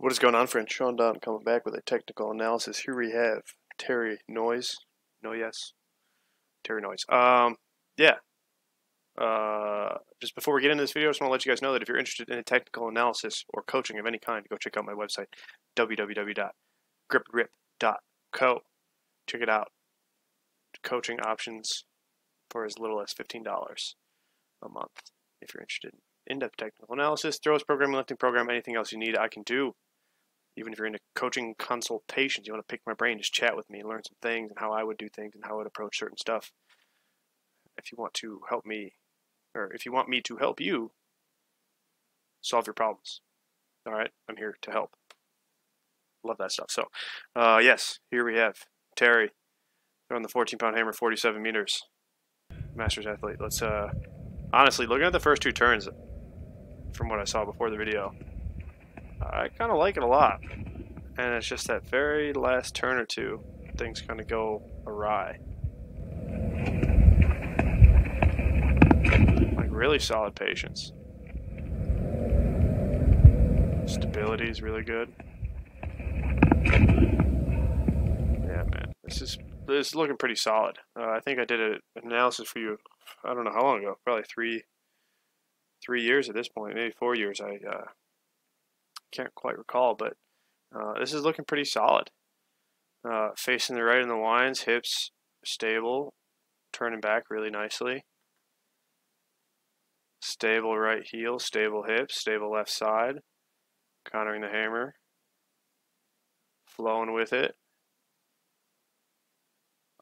What is going on, friends? Sean Don coming back with a technical analysis. Here we have Terry Noyes. No, yes, Terry Noyes. Um, yeah. Uh, just before we get into this video, I just want to let you guys know that if you're interested in a technical analysis or coaching of any kind, go check out my website, www.gripandrip.co. Check it out. Coaching options for as little as $15 a month if you're interested in in-depth technical analysis, throws, programming, lifting program, anything else you need, I can do even if you're into coaching consultations, you want to pick my brain, just chat with me, learn some things and how I would do things and how I would approach certain stuff. If you want to help me, or if you want me to help you solve your problems, all right, I'm here to help. Love that stuff. So, uh, yes, here we have Terry throwing the 14 pound hammer, 47 meters, Masters athlete. Let's, uh, honestly, looking at the first two turns from what I saw before the video, I kind of like it a lot. And it's just that very last turn or two, things kind of go awry. Like really solid patience. Stability is really good. Yeah, man, this is this is looking pretty solid. Uh, I think I did an analysis for you. I don't know how long ago, probably three three years at this point, maybe four years. I uh, can't quite recall, but uh, this is looking pretty solid. Uh, facing the right in the winds, hips stable, turning back really nicely. Stable right heel, stable hips, stable left side, countering the hammer, flowing with it.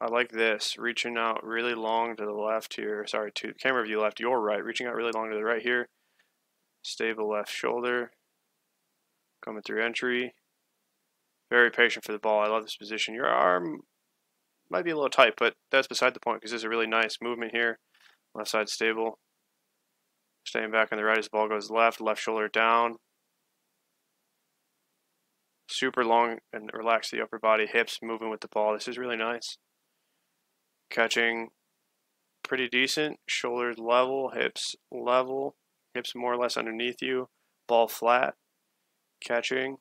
I like this, reaching out really long to the left here, sorry, to camera view left, your right, reaching out really long to the right here. Stable left shoulder, coming through entry. Very patient for the ball. I love this position. Your arm might be a little tight, but that's beside the point because there's a really nice movement here. Left side stable. Staying back on the right as the ball goes left. Left shoulder down. Super long and relax the upper body. Hips moving with the ball. This is really nice. Catching pretty decent. Shoulders level. Hips level. Hips more or less underneath you. Ball flat catching.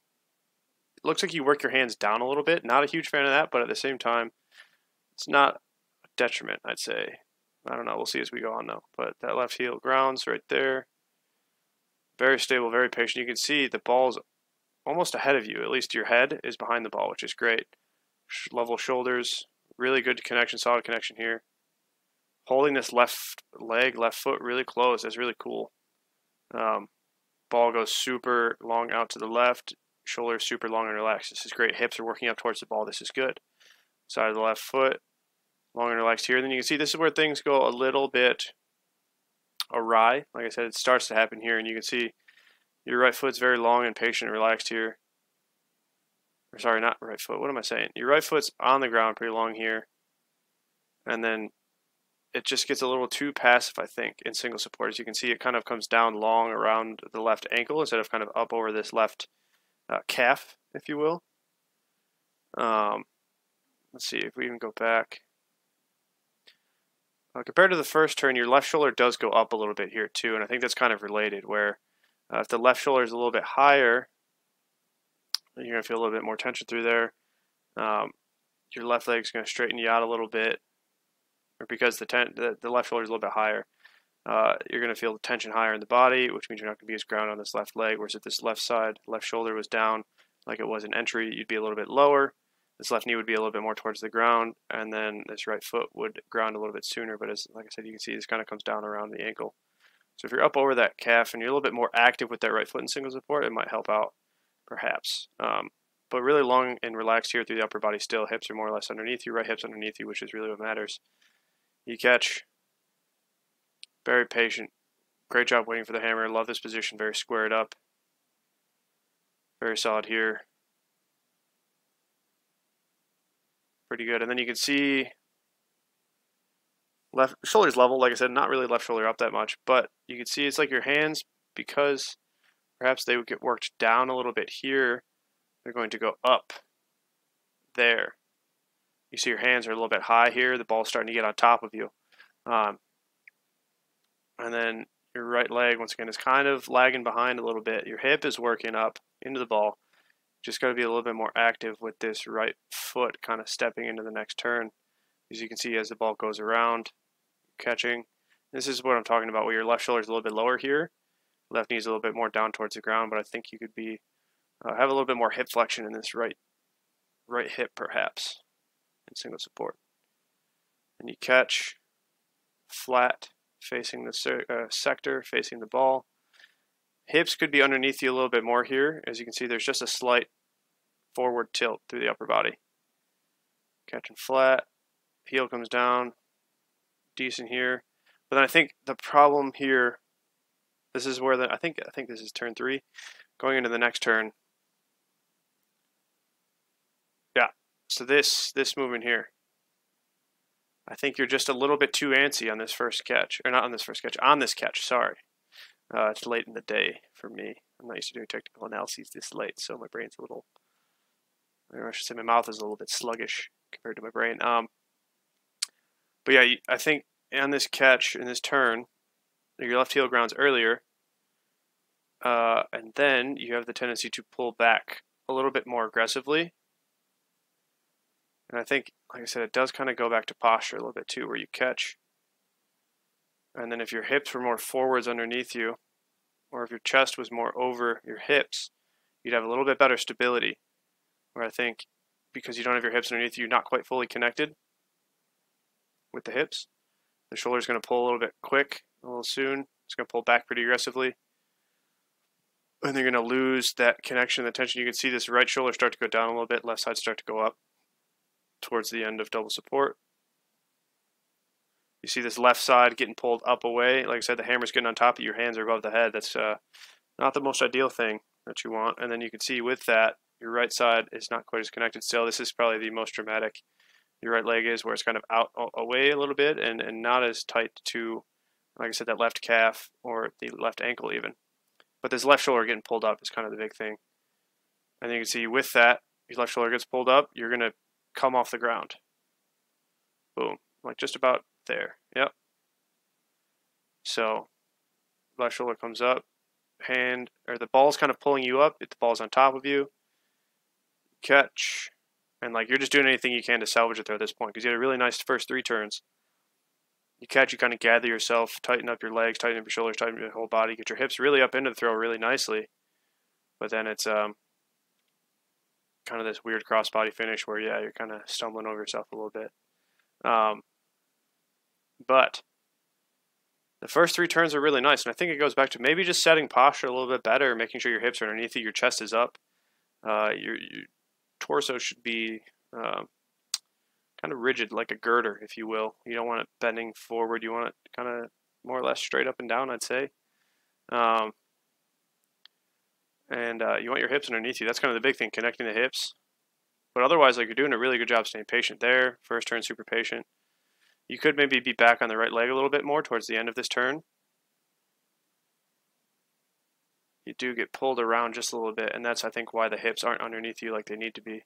It looks like you work your hands down a little bit. Not a huge fan of that, but at the same time, it's not a detriment, I'd say. I don't know. We'll see as we go on though. But that left heel grounds right there. Very stable, very patient. You can see the ball's almost ahead of you. At least your head is behind the ball, which is great. Level shoulders, really good connection, solid connection here. Holding this left leg, left foot really close. That's really cool. Um, Ball goes super long out to the left. Shoulders super long and relaxed. This is great. Hips are working up towards the ball. This is good. Side of the left foot, long and relaxed here. Then you can see this is where things go a little bit awry. Like I said, it starts to happen here, and you can see your right foot's very long and patient and relaxed here. Or sorry, not right foot. What am I saying? Your right foot's on the ground pretty long here. And then it just gets a little too passive, I think, in single support. As you can see, it kind of comes down long around the left ankle instead of kind of up over this left uh, calf, if you will. Um, let's see if we even go back. Uh, compared to the first turn, your left shoulder does go up a little bit here too, and I think that's kind of related. Where uh, if the left shoulder is a little bit higher, you're gonna feel a little bit more tension through there. Um, your left leg is gonna straighten you out a little bit, or because the, ten, the, the left shoulder is a little bit higher, uh, you're going to feel the tension higher in the body, which means you're not going to be as ground on this left leg. Whereas if this left side, left shoulder was down like it was in entry, you'd be a little bit lower. This left knee would be a little bit more towards the ground, and then this right foot would ground a little bit sooner. But as like I said, you can see this kind of comes down around the ankle. So if you're up over that calf and you're a little bit more active with that right foot in single support, it might help out, perhaps. Um, but really long and relaxed here through the upper body still. Hips are more or less underneath you, right hips underneath you, which is really what matters. You catch. Very patient. Great job waiting for the hammer. Love this position. Very squared up. Very solid here. Pretty good. And then you can see left shoulders level. Like I said, not really left shoulder up that much, but you can see it's like your hands, because perhaps they would get worked down a little bit here, they're going to go up there. You see your hands are a little bit high here. The ball's starting to get on top of you. Um, and then your right leg, once again, is kind of lagging behind a little bit. Your hip is working up into the ball. Just got to be a little bit more active with this right foot kind of stepping into the next turn. As you can see, as the ball goes around, catching. This is what I'm talking about, where your left shoulder is a little bit lower here. Left knee is a little bit more down towards the ground, but I think you could be uh, have a little bit more hip flexion in this right right hip, perhaps, in single support. And you catch flat, facing the uh, sector, facing the ball. Hips could be underneath you a little bit more here. As you can see, there's just a slight forward tilt through the upper body. Catching flat, heel comes down, decent here. But then I think the problem here, this is where the I think I think this is turn three, going into the next turn. Yeah, so this this movement here. I think you're just a little bit too antsy on this first catch, or not on this first catch, on this catch. Sorry, uh, it's late in the day for me. I'm not used to doing technical analyses this late, so my brain's a little. I should say my mouth is a little bit sluggish compared to my brain. Um, but yeah, I think on this catch in this turn, your left heel grounds earlier, uh, and then you have the tendency to pull back a little bit more aggressively. And I think, like I said, it does kind of go back to posture a little bit too, where you catch. And then if your hips were more forwards underneath you, or if your chest was more over your hips, you'd have a little bit better stability. Where I think because you don't have your hips underneath you, you're not quite fully connected with the hips, the shoulder's going to pull a little bit quick, a little soon. It's going to pull back pretty aggressively. And they're going to lose that connection, the tension. You can see this right shoulder start to go down a little bit, left side start to go up towards the end of double support. You see this left side getting pulled up away. Like I said, the hammer's getting on top of your hands are above the head. That's uh, not the most ideal thing that you want. And then you can see with that, your right side is not quite as connected still. This is probably the most dramatic your right leg is, where it's kind of out away a little bit and, and not as tight to, like I said, that left calf or the left ankle even. But this left shoulder getting pulled up is kind of the big thing. And you can see with that, your left shoulder gets pulled up, you're going to come off the ground. Boom. Like just about there. Yep. So left shoulder comes up, hand or the ball's kind of pulling you up. The ball's on top of you, catch, and like you're just doing anything you can to salvage it there at this point because you had a really nice first three turns. You catch, you kind of gather yourself, tighten up your legs, tighten up your shoulders, tighten up your whole body, get your hips really up into the throw really nicely. But then it's um kind of this weird crossbody finish where yeah you're kind of stumbling over yourself a little bit. Um, but the first three turns are really nice, and I think it goes back to maybe just setting posture a little bit better, making sure your hips are underneath you, your chest is up, uh, your, your torso should be uh, kind of rigid, like a girder, if you will. You don't want it bending forward. You want it kind of more or less straight up and down, I'd say. Um, and uh, you want your hips underneath you. That's kind of the big thing, connecting the hips. But otherwise, like you're doing a really good job staying patient there. First turn, super patient. You could maybe be back on the right leg a little bit more towards the end of this turn. You do get pulled around just a little bit, and that's, I think, why the hips aren't underneath you like they need to be.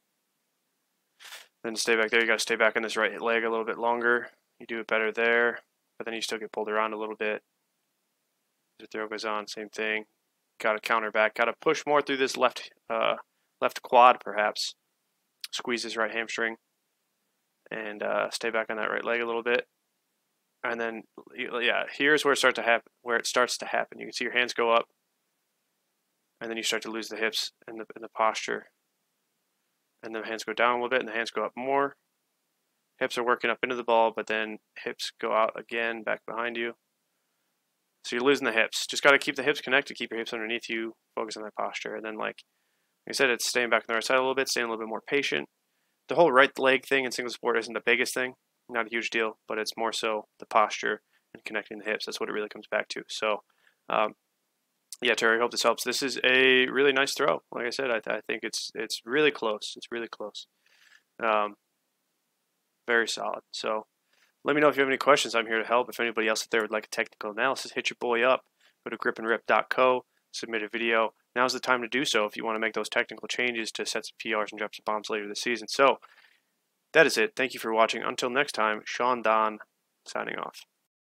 Then stay back there. You got to stay back on this right leg a little bit longer. You do it better there, but then you still get pulled around a little bit. The throw goes on, same thing. Got to counter back. Got to push more through this left uh, left quad, perhaps. Squeeze his right hamstring, and uh, stay back on that right leg a little bit. And then, yeah, here's where it starts to happen. Where it starts to happen. You can see your hands go up, and then you start to lose the hips and the, and the posture. And the hands go down a little bit, and the hands go up more. Hips are working up into the ball, but then hips go out again, back behind you. So you're losing the hips. Just got to keep the hips connected, keep your hips underneath you, focus on that posture. And then, like, like I said, it's staying back on the right side a little bit, staying a little bit more patient. The whole right leg thing in single support isn't the biggest thing, not a huge deal, but it's more so the posture and connecting the hips. That's what it really comes back to. So, um, yeah, Terry, I hope this helps. This is a really nice throw. Like I said, I, th- I think it's it's really close. It's really close. Um, very solid. So let me know if you have any questions. I'm here to help. If anybody else out there would like a technical analysis, hit your boy up. Go to gripandrip.co, submit a video. Now's the time to do so if you want to make those technical changes to set some PRs and drop some bombs later this season. So that is it. Thank you for watching. Until next time, Sean Don signing off.